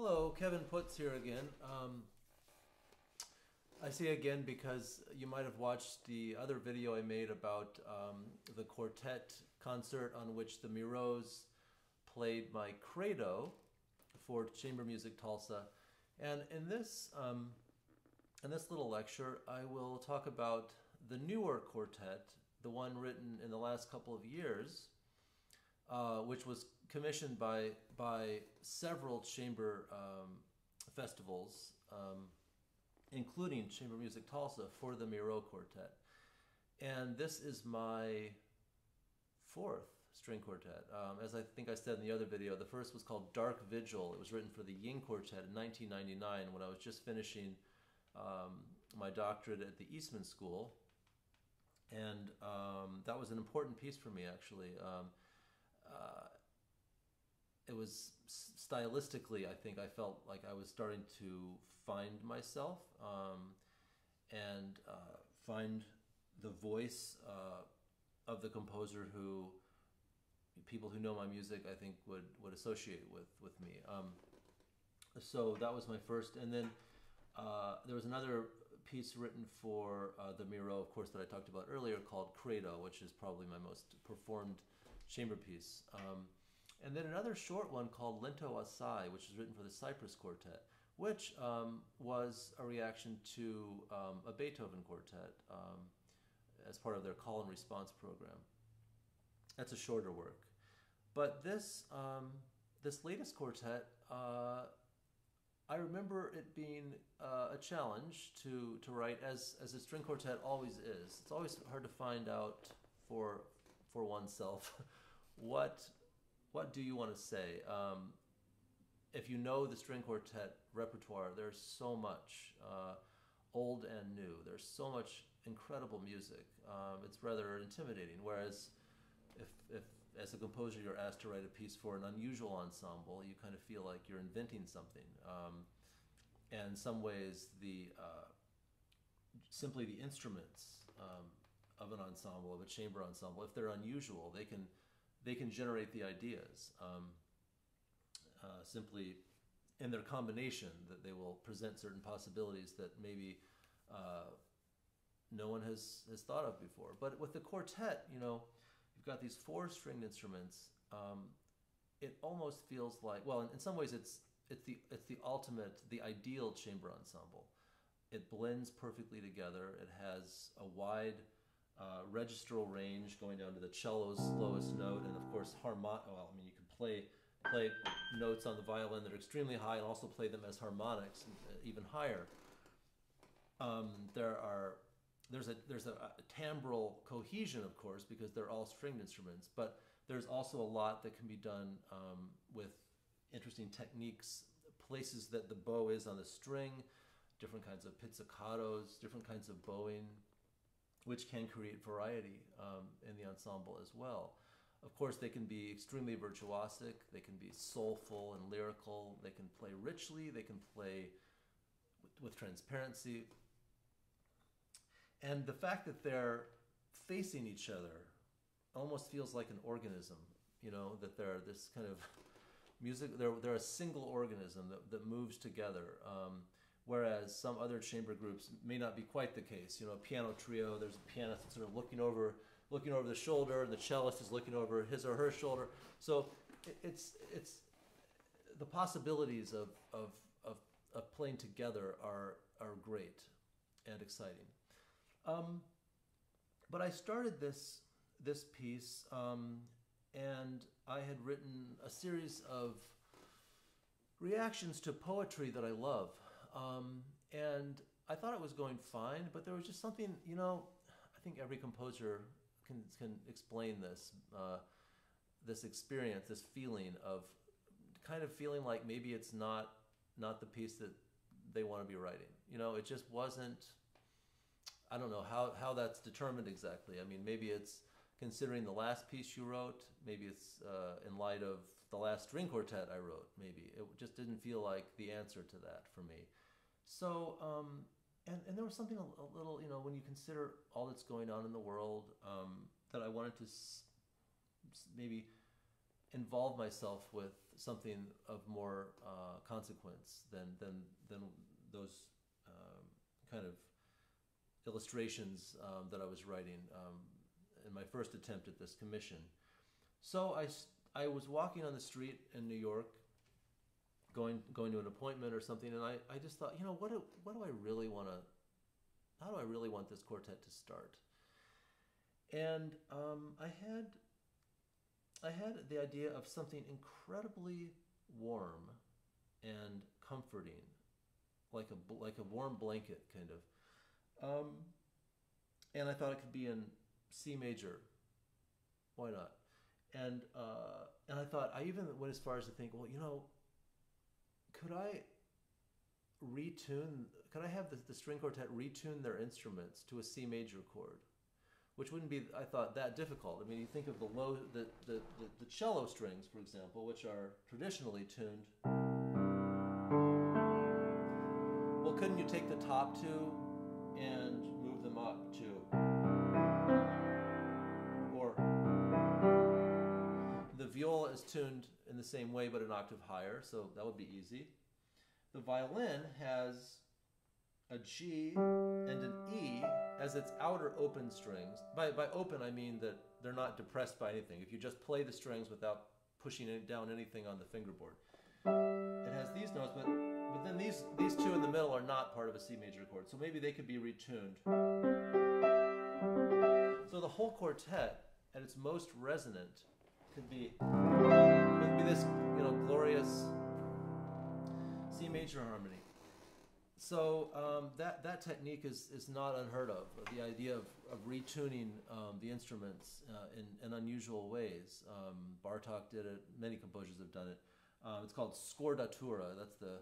Hello, Kevin Puts here again. Um, I say again because you might have watched the other video I made about um, the quartet concert on which the Miros played my credo for Chamber Music Tulsa. And in this, um, in this little lecture, I will talk about the newer quartet, the one written in the last couple of years, uh, which was commissioned by by several chamber um, festivals, um, including Chamber Music Tulsa for the Miro Quartet, and this is my fourth string quartet. Um, as I think I said in the other video, the first was called Dark Vigil. It was written for the Ying Quartet in 1999 when I was just finishing um, my doctorate at the Eastman School, and um, that was an important piece for me actually. Um, uh, it was stylistically, I think I felt like I was starting to find myself um, and uh, find the voice uh, of the composer who people who know my music, I think, would, would associate with, with me. Um, so that was my first. And then uh, there was another piece written for uh, the Miro, of course, that I talked about earlier called Credo, which is probably my most performed chamber piece. Um, and then another short one called Lento Assai, which was written for the Cypress Quartet, which um, was a reaction to um, a Beethoven quartet um, as part of their call and response program. That's a shorter work. But this, um, this latest quartet, uh, I remember it being uh, a challenge to, to write, as, as a string quartet always is. It's always hard to find out for, for oneself what what do you want to say? Um, if you know the string quartet repertoire there's so much uh, old and new. There's so much incredible music. Um, it's rather intimidating. Whereas if, if as a composer you're asked to write a piece for an unusual ensemble you kind of feel like you're inventing something. Um, and in some ways the uh, simply the instruments um, of an ensemble, of a chamber ensemble, if they're unusual, they can they can generate the ideas um, uh, simply in their combination that they will present certain possibilities that maybe uh, no one has has thought of before. But with the quartet, you know, you've got these four stringed instruments. Um, it almost feels like well, in, in some ways, it's it's the it's the ultimate, the ideal chamber ensemble. It blends perfectly together. It has a wide uh, registral range going down to the cello's lowest note, and of course harmon. Well, I mean, you can play play notes on the violin that are extremely high, and also play them as harmonics, uh, even higher. Um, there are there's a there's a, a timbral cohesion, of course, because they're all stringed instruments, but there's also a lot that can be done um, with interesting techniques, places that the bow is on the string, different kinds of pizzicatos, different kinds of bowing, which can create variety um, in the ensemble as well. Of course, they can be extremely virtuosic, they can be soulful and lyrical, they can play richly, they can play with, with transparency. And the fact that they're facing each other almost feels like an organism, you know, that they're this kind of music, they're, they're a single organism that, that moves together. Um, whereas some other chamber groups may not be quite the case. You know, a piano trio, there's a pianist sort of looking over, looking over the shoulder, and the cellist is looking over his or her shoulder. So it's it's the possibilities of of of, of playing together are are great and exciting. Um, but I started this this piece, um, and I had written a series of reactions to poetry that I love. Um, and I thought it was going fine, but there was just something, you know, I think every composer can, can explain this, uh, this experience, this feeling of kind of feeling like maybe it's not, not the piece that they want to be writing. You know, it just wasn't, I don't know how, how that's determined exactly. I mean, maybe it's considering the last piece you wrote, maybe it's uh, in light of the last string quartet I wrote, maybe. It just didn't feel like the answer to that for me. So, um, and, and there was something a, a, little, you know, when you consider all that's going on in the world, um, that I wanted to maybe involve myself with something of more uh, consequence than than than those um, kind of illustrations um, that I was writing um, in my first attempt at this commission. So I, I was walking on the street in New York, going going to an appointment or something, and I, I just thought, you know, what do, what do I really want to, how do I really want this quartet to start? And um, I had I had the idea of something incredibly warm and comforting, like a like a warm blanket, kind of. Um, and I thought it could be in C major. Why not? And uh, and I thought I even went as far as to think, well, you know, could I retune? Could I have the, the string quartet retune their instruments to a C major chord? which wouldn't be, I thought, that difficult. I mean, you think of the low, the, the, the, the cello strings, for example, which are traditionally tuned. Well, couldn't you take the top two and move them up two? Viola is tuned in the same way but an octave higher, so that would be easy. The violin has a G and an E as its outer open strings. By, by open, I mean that they're not depressed by anything. If you just play the strings without pushing it down anything on the fingerboard. It has these notes, but, but then these, these two in the middle are not part of a C major chord, so maybe they could be retuned. So the whole quartet, at its most resonant, could be, could be this you know, glorious C major harmony. So um, that that technique is is not unheard of. The idea of, of retuning um, the instruments uh, in, in unusual ways. Um, Bartok did it. Many composers have done it. Uh, it's called scordatura. That's the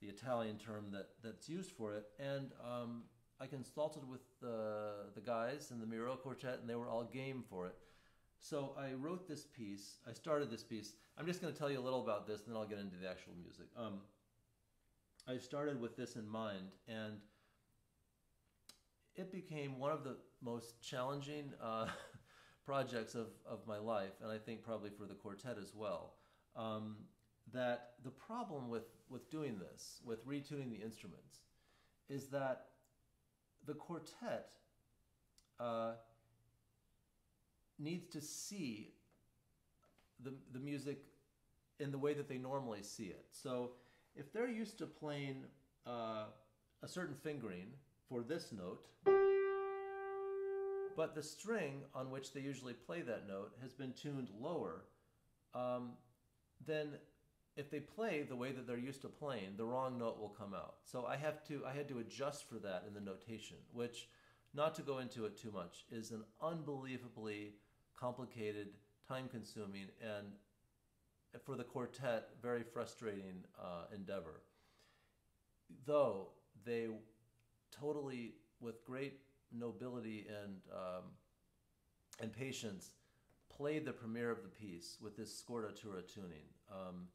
the Italian term that that's used for it. And um, I consulted with the the guys in the Miro Quartet, and they were all game for it. So I wrote this piece. I started this piece. I'm just going to tell you a little about this, and then I'll get into the actual music. Um, I started with this in mind, and it became one of the most challenging uh, projects of, of my life, and I think probably for the quartet as well. Um, that the problem with, with doing this, with retuning the instruments, is that the quartet uh, needs to see the, the music in the way that they normally see it. So if they're used to playing uh, a certain fingering for this note, but the string on which they usually play that note has been tuned lower, um, then if they play the way that they're used to playing, the wrong note will come out. So I have to I had to adjust for that in the notation, which not to go into it too much is an unbelievably complicated, time-consuming and for the quartet, very frustrating uh, endeavor. Though they totally, with great nobility and um, and patience, played the premiere of the piece with this scordatura tuning. Um,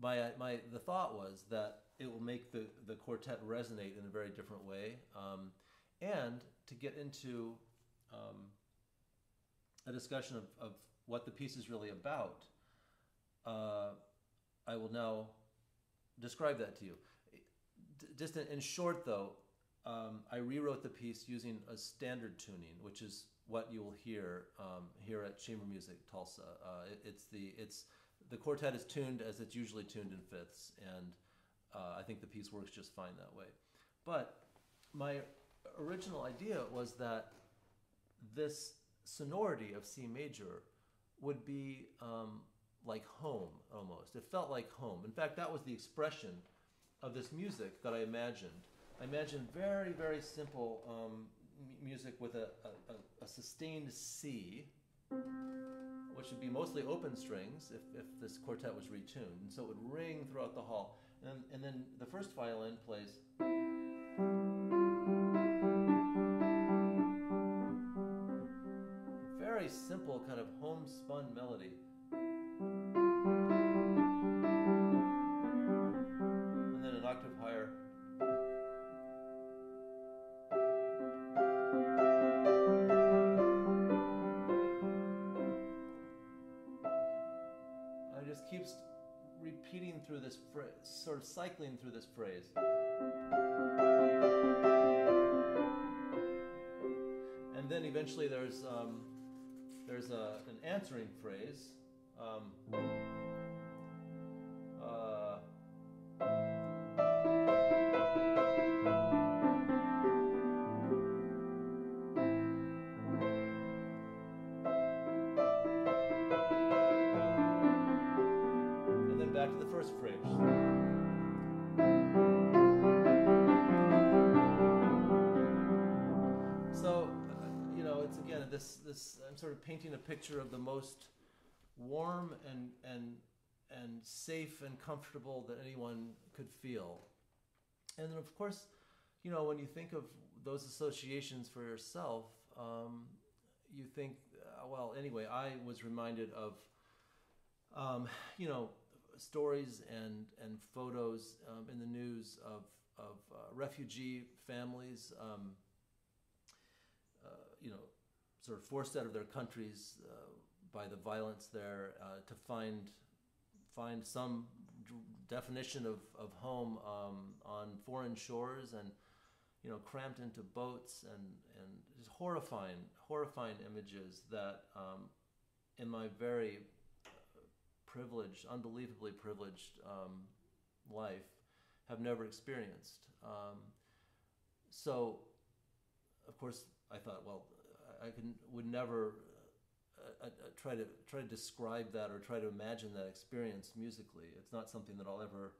my, my, the thought was that it will make the, the quartet resonate in a very different way, um, and to get into um, a discussion of, of what the piece is really about uh, I will now describe that to you. D- just in, in, short, though, um, I rewrote the piece using a standard tuning, which is what you will hear um, here at Chamber Music Tulsa. Uh, it, it's the it's the quartet is tuned as it's usually tuned in fifths, and uh, I think the piece works just fine that way. But my original idea was that this sonority of C major would be um, like home almost. It felt like home. In fact, that was the expression of this music that I imagined. I imagined very, very simple um, music with a, a, a, sustained C, which would be mostly open strings if, if this quartet was retuned. And so it would ring throughout the hall. And, and then the first violin plays. Simple, kind of homespun melody. And then an octave higher. And it just keeps repeating through this phrase, sort of cycling through this phrase. And then eventually there's um, there's a, an answering phrase. Um, this I'm sort of painting a picture of the most warm and and and safe and comfortable that anyone could feel. And then, of course, you know, when you think of those associations for yourself, um, you think, uh, well, anyway, I was reminded of, um, you know, stories and and photos um, in the news of of uh, refugee families, um, uh, you know, sort of forced out of their countries uh, by the violence there uh, to find find some definition of, of home um, on foreign shores and you know cramped into boats and and just horrifying horrifying images that um, in my very privileged unbelievably privileged um, life have never experienced. Um, so of course I thought well I can would never uh, uh, uh, try to try to describe that or try to imagine that experience musically. It's not something that I'll ever,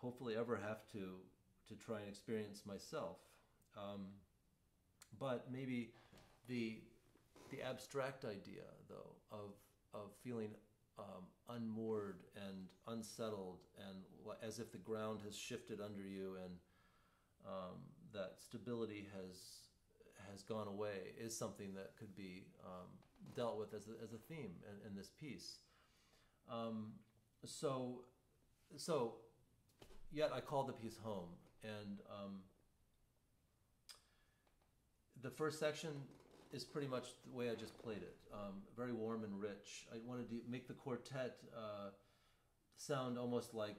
hopefully, ever have to to try and experience myself. Um, but maybe the the abstract idea, though, of of feeling um, unmoored and unsettled, and as if the ground has shifted under you, and um, that stability has has gone away is something that could be um, dealt with as a, as a theme in, in this piece. Um, so, so, yet I call the piece home, and um, the first section is pretty much the way I just played it. Um, very warm and rich. I wanted to make the quartet uh, sound almost like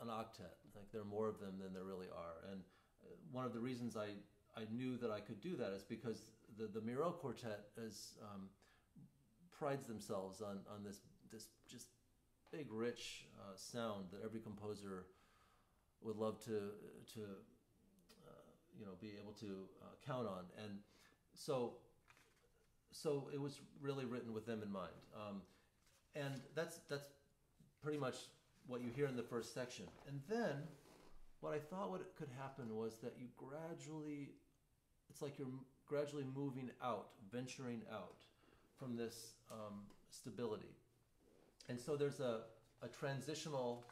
an octet, like there are more of them than there really are. And uh, one of the reasons I I knew that I could do that is because the the Miro Quartet is um, prides themselves on on this this just big rich uh, sound that every composer would love to to uh, you know be able to uh, count on. And so so it was really written with them in mind. Um, and that's that's pretty much what you hear in the first section. And then what I thought what could happen was that you gradually, it's like you're gradually moving out, venturing out from this um, stability. And so there's a, a transitional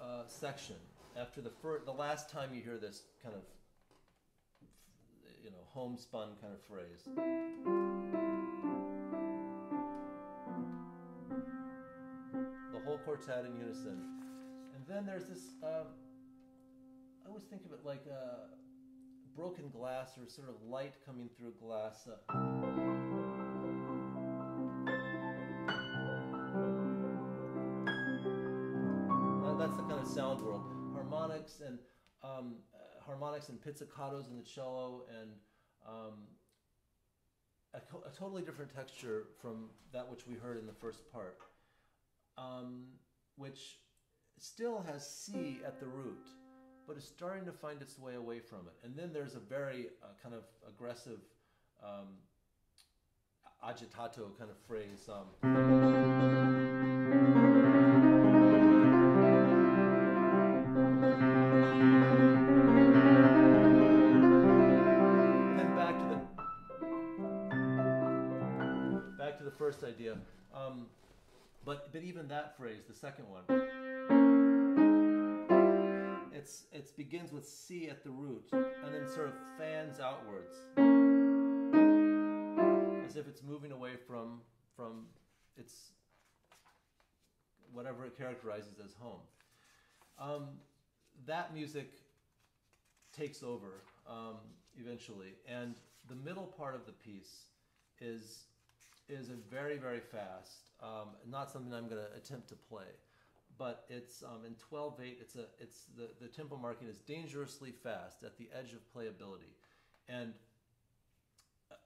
uh, section after the fir- the last time you hear this kind of, you know, homespun kind of phrase. The whole quartet in unison. And then there's this. Um, I always think of it like a broken glass or sort of light coming through glass. Uh, that's the kind of sound world. Harmonics and um, uh, harmonics and pizzicatos in the cello and um, a, a totally different texture from that which we heard in the first part, um, which still has C at the root but is starting to find its way away from it. And then there's a very uh, kind of aggressive um, agitato kind of phrase. Um, back to the back to the first idea. Um, but but even that phrase, the second one it's it begins with C at the root and then sort of fans outwards as if it's moving away from from its whatever it characterizes as home. Um, that music takes over um, eventually, and the middle part of the piece is is a very very fast. Um, not something I'm going to attempt to play, but it's um, in 12/8. It's a it's the the tempo marking is dangerously fast at the edge of playability, and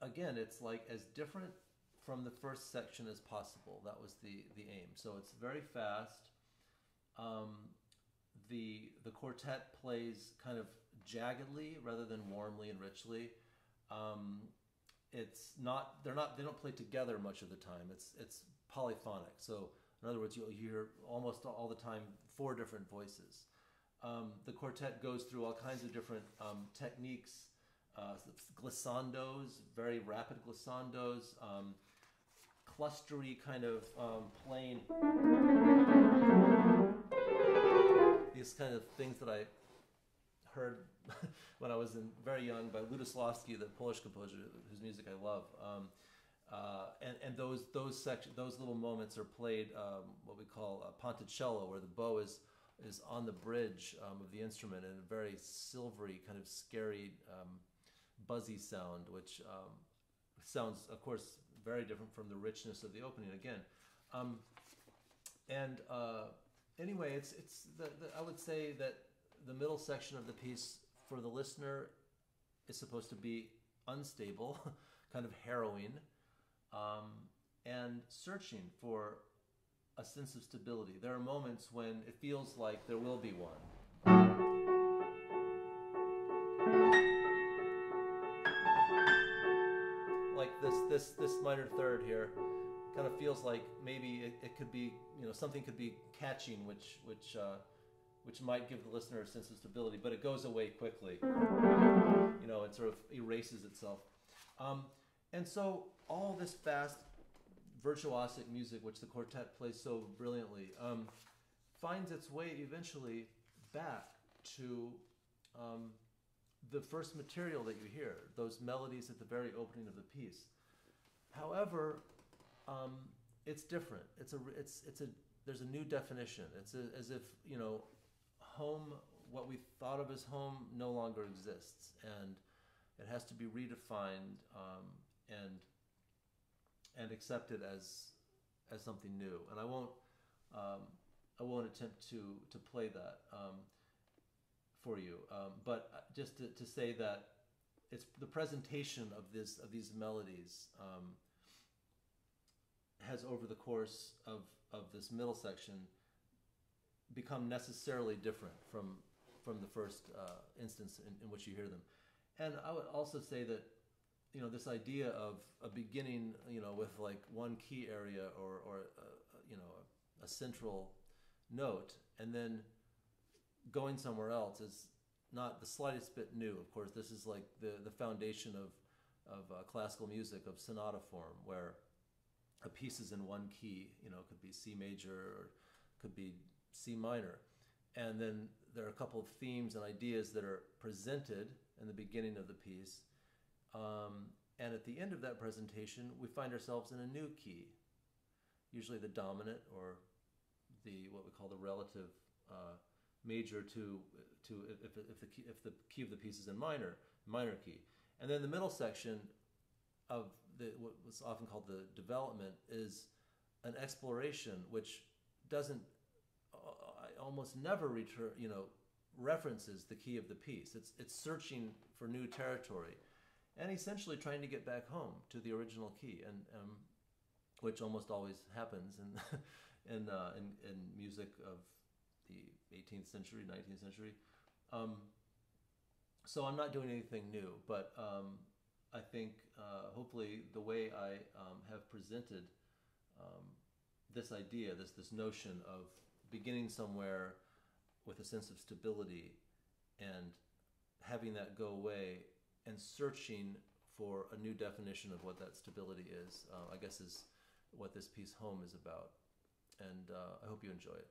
again, it's like as different from the first section as possible. That was the the aim. So it's very fast. Um, the the quartet plays kind of jaggedly rather than warmly and richly. Um, it's not they're not they don't play together much of the time. It's it's polyphonic. So in other words, you'll hear almost all the time four different voices. Um, the quartet goes through all kinds of different um, techniques, uh, glissandos, very rapid glissandos, um, clustery kind of um, playing. These kind of things that I heard when I was in, very young by Lutosławski, the Polish composer whose music I love. Uh, and and those those section those little moments are played um, what we call a ponticello, where the bow is is on the bridge um, of the instrument in a very silvery kind of scary um, buzzy sound, which um, sounds of course very different from the richness of the opening again. Um, and uh, anyway, it's it's the, the, I would say that the middle section of the piece for the listener is supposed to be unstable, kind of harrowing um, and searching for a sense of stability. There are moments when it feels like there will be one. Like this, this, this minor third here, kind of feels like maybe it, it could be, you know, something could be catching, which, which, uh, which might give the listener a sense of stability, but it goes away quickly. You know, it sort of erases itself. Um, and so all this fast virtuosic music, which the quartet plays so brilliantly, um, finds its way eventually back to um, the first material that you hear, those melodies at the very opening of the piece. However, um, it's different. It's a it's it's a there's a new definition. It's a, as if you know, home. What we thought of as home no longer exists, and it has to be redefined um, and and accept it as as something new. And I won't um, I won't attempt to to play that um, for you, um, but just to, to say that it's the presentation of this of these melodies um, has over the course of of this middle section become necessarily different from from the first uh, instance in, in which you hear them. And I would also say that you know this idea of a beginning you know with like one key area or or uh, you know a, a, central note and then going somewhere else is not the slightest bit new. Of course this is like the the foundation of of uh, classical music of sonata form where a piece is in one key you know could be C major or could be C minor. And then there are a couple of themes and ideas that are presented in the beginning of the piece um, and at the end of that presentation, we find ourselves in a new key, usually the dominant or the what we call the relative uh, major to to if, if the key, if the key of the piece is in minor minor key, and then the middle section of the what was often called the development is an exploration which doesn't uh, almost never return you know references the key of the piece. It's it's searching for new territory and essentially trying to get back home to the original key, and um, which almost always happens in in, uh, in, in music of the 18th century, 19th century. Um, so I'm not doing anything new, but um, I think uh, hopefully the way I um, have presented um, this idea, this this notion of beginning somewhere with a sense of stability and having that go away and searching for a new definition of what that stability is, uh, I guess is what this piece home is about. And uh, I hope you enjoy it.